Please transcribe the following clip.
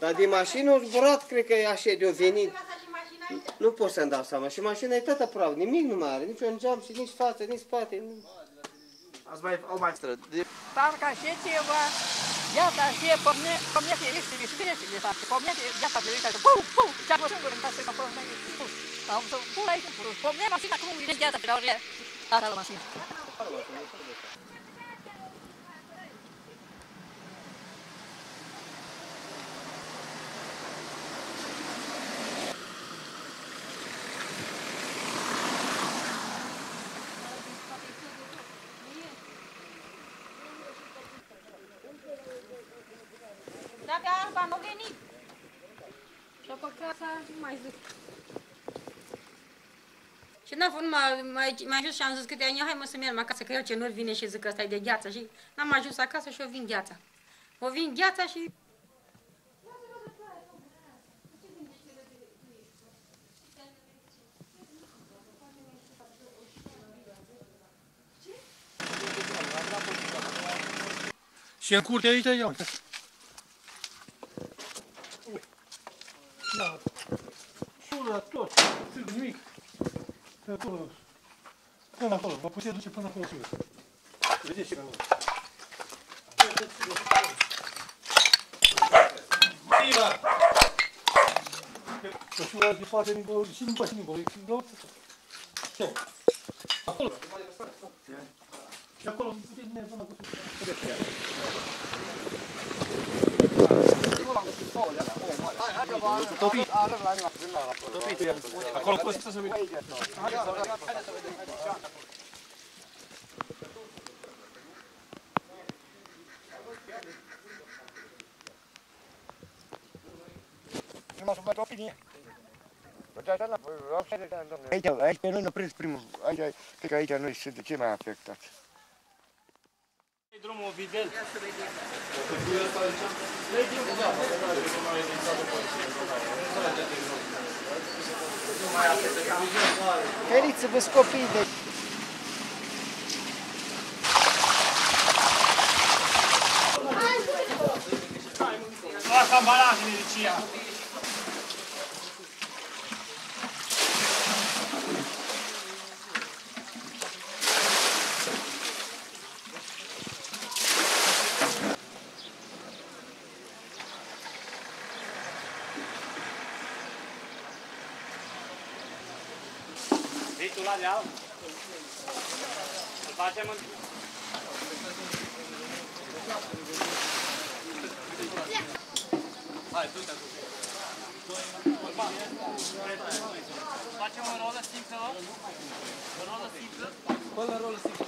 Dar din mașină un zburat, cred că e așa de-o venit. Nu pot să-mi dau seama. Și mașina e tot aproape, nimic nu mai are, nici un geam și nici față, nici spate. Nu. Ați mai, au mai străd. De... Parcă așa ceva, iată așa, pe mine, pe mine e este dispiriție de fapt, pe mine e iată de uite, pum, pum, și am singur în casă, pe mine, pum, am să pun aici, pe mine mașina cum e iată pe la ori, asta la mașină. Dacă arba nu venit. Și pe casa nu mai zic. Și n-a fost mai, mai, mai ajuns și am zis câte ani, hai mă să mergem acasă, că el ce nu vine și zic că ăsta e de gheață. Și n-am ajuns acasă și o vin gheața. O vin gheața și Și în curte aici, ia uite. Da. Șură tot, sunt nimic. Pe acolo. Până acolo, vă puteți duce până acolo sus. Vedeți și acolo. Viva! Că șura de față din bău, și din bău, și din bău, și din bău. Ce? Acolo. Și acolo, puteți merge până acolo. Topit. Topit. Acolo poți să se uite. Nu m-a supărat opinie. Aici, aici pe noi ne-a prins primul. Aici, cred că aici noi sunt de ce mai afectat. Drumul Videl. Feriți-vă copiii de... Lasă ambalajele de cia. Vii tu la deal? Îl facem în... Hai, du-te acum. Facem o rolă simplă? O rolă simplă? Fă la rolă simplă.